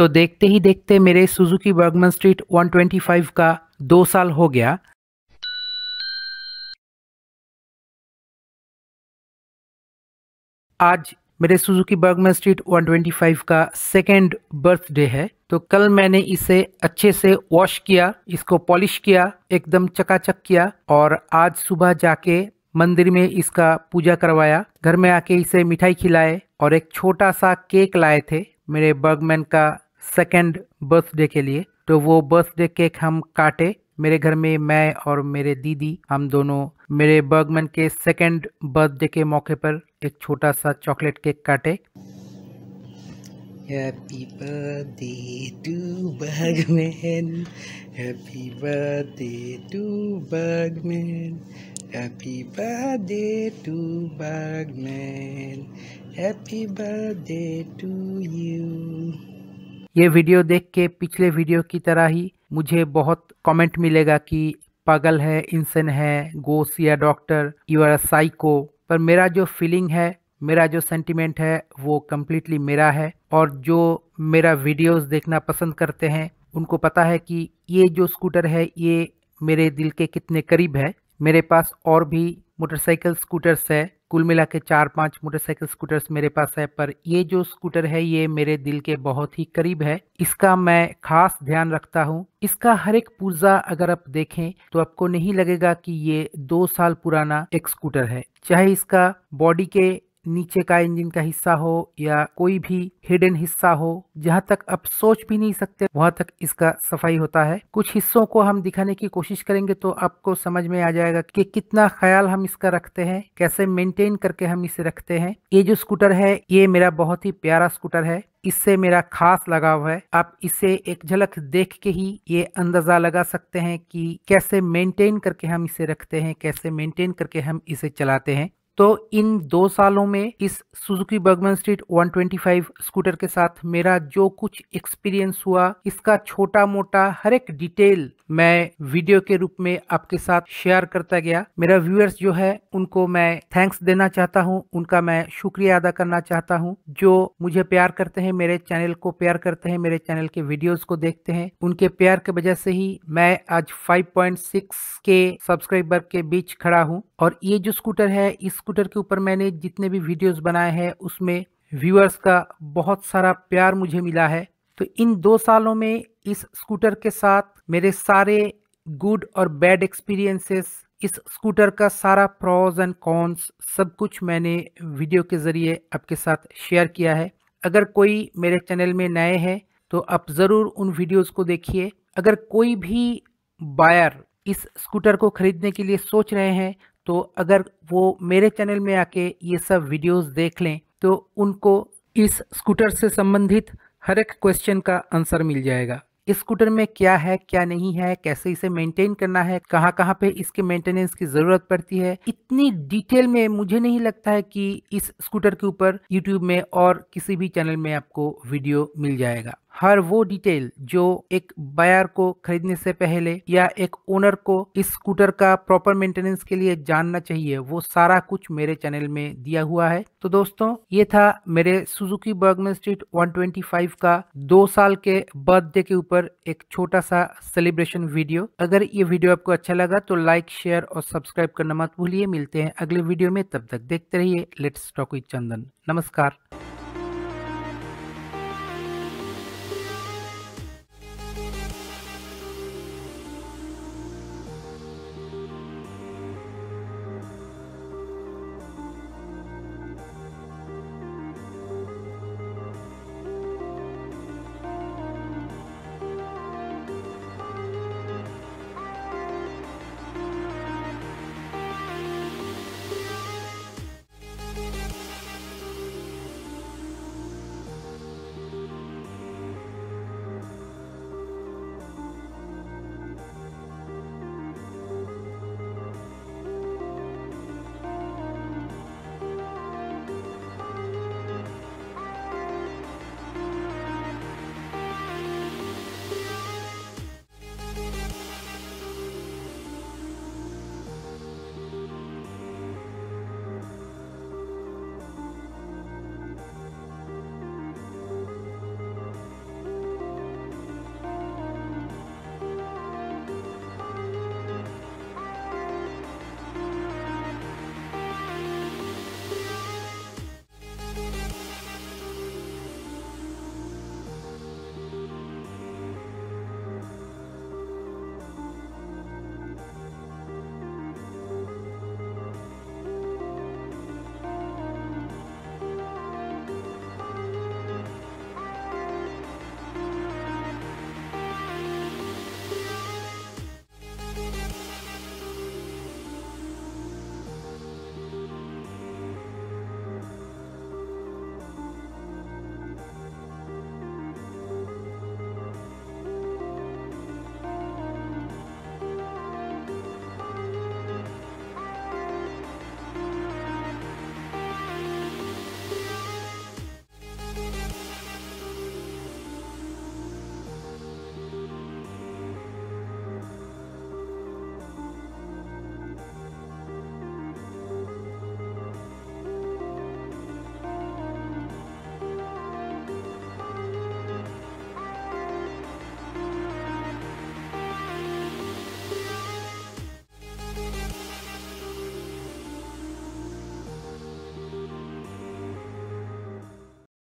तो देखते ही देखते मेरे सुजुकी बर्गमन स्ट्रीट 125 का दो साल हो गया। आज मेरे सुजुकी बर्गमन स्ट्रीट 125 का सेकेंड बर्थडे है। तो कल मैंने इसे अच्छे से वॉश किया, इसको पॉलिश किया, एकदम चकाचक किया और आज सुबह जाके मंदिर में इसका पूजा करवाया। घर में आके इसे मिठाई खिलाए और एक छोटा सा केक लाए थे मेरे बर्गमैन का सेकेंड बर्थडे के लिए तो वो बर्थडे केक हम काटे। मेरे घर में मैं और मेरे दीदी, हम दोनों, मेरे बर्गमन के सेकेंड बर्थडे के मौके पर एक छोटा सा चॉकलेट केक काटे। Happy birthday to Bergman happy birthday to Bergman happy birthday to Bergman happy birthday to you ये वीडियो देख के पिछले वीडियो की तरह ही मुझे बहुत कमेंट मिलेगा कि पागल है, इंसन है गोस या डॉक्टर यू आर साइको पर मेरा जो फीलिंग है, मेरा जो सेंटिमेंट है, वो कम्प्लीटली मेरा है। और जो मेरा वीडियोस देखना पसंद करते हैं, उनको पता है कि ये जो स्कूटर है, ये मेरे दिल के कितने करीब है। मेरे पास और भी मोटरसाइकिल स्कूटर्स है। कुल मिला के चार पाँच मोटरसाइकिल स्कूटर्स मेरे पास है, पर ये जो स्कूटर है, ये मेरे दिल के बहुत ही करीब है। इसका मैं खास ध्यान रखता हूँ। इसका हर एक पुर्जा अगर आप देखें तो आपको नहीं लगेगा कि ये दो साल पुराना एक स्कूटर है। चाहे इसका बॉडी के नीचे का इंजन का हिस्सा हो या कोई भी हिडन हिस्सा हो, जहाँ तक आप सोच भी नहीं सकते, वहाँ तक इसका सफ़ाई होता है। कुछ हिस्सों को हम दिखाने की कोशिश करेंगे तो आपको समझ में आ जाएगा कि कितना ख्याल हम इसका रखते हैं, कैसे मेंटेन करके हम इसे रखते हैं। ये जो स्कूटर है, ये मेरा बहुत ही प्यारा स्कूटर है। इससे मेरा खास लगाव है। आप इसे एक झलक देख के ही ये अंदाज़ा लगा सकते हैं कि कैसे मेंटेन करके हम इसे रखते हैं, कैसे मेंटेन करके हम इसे चलाते हैं। तो इन दो सालों में इस सुजुकी बर्गमन स्ट्रीट 125 स्कूटर के साथ मेरा जो कुछ एक्सपीरियंस हुआ, इसका छोटा मोटा हर एक डिटेल मैं वीडियो के रूप में आपके साथ शेयर करता गया। मेरा व्यूअर्स जो है, उनको मैं थैंक्स देना चाहता हूँ, उनका मैं शुक्रिया अदा करना चाहता हूँ, जो मुझे प्यार करते हैं, मेरे चैनल को प्यार करते हैं, मेरे चैनल के वीडियोस को देखते हैं। उनके प्यार के वजह से ही मैं आज 5.6 के सब्सक्राइबर के बीच खड़ा हूँ और ये जो स्कूटर है, इस स्कूटर के ऊपर मैंने जितने भी वीडियोस बनाए हैं, उसमें व्यूअर्स का बहुत सारा प्यार मुझे मिला है। तो इन दो सालों में इस स्कूटर के साथ मेरे सारे गुड और बैड एक्सपीरियंसेस इस स्कूटर का सारा प्रॉज एंड कॉन्स सब कुछ मैंने वीडियो के ज़रिए आपके साथ शेयर किया है। अगर कोई मेरे चैनल में नए हैं तो आप ज़रूर उन वीडियोस को देखिए। अगर कोई भी बायर इस स्कूटर को खरीदने के लिए सोच रहे हैं तो अगर वो मेरे चैनल में आके ये सब वीडियोस देख लें तो उनको इस स्कूटर से संबंधित हर एक क्वेश्चन का आंसर मिल जाएगा। इस स्कूटर में क्या है, क्या नहीं है, कैसे इसे मेंटेन करना है कहाँ कहाँ पे इसके मेंटेनेंस की ज़रूरत पड़ती है, इतनी डिटेल में मुझे नहीं लगता है कि इस स्कूटर के ऊपर यूट्यूब में और किसी भी चैनल में आपको वीडियो मिल जाएगा। हर वो डिटेल जो एक बायर को खरीदने से पहले या एक ओनर को इस स्कूटर का प्रॉपर मेंटेनेंस के लिए जानना चाहिए, वो सारा कुछ मेरे चैनल में दिया हुआ है। तो दोस्तों, ये था मेरे सुजुकी बर्गमन स्ट्रीट 125 का दो साल के बर्थडे के ऊपर एक छोटा सा सेलिब्रेशन वीडियो अगर ये वीडियो आपको अच्छा लगा तो लाइक शेयर और सब्सक्राइब करना मत भूलिए। मिलते हैं अगले वीडियो में, तब तक देखते रहिए। लेट्स टॉक विद चंदन नमस्कार।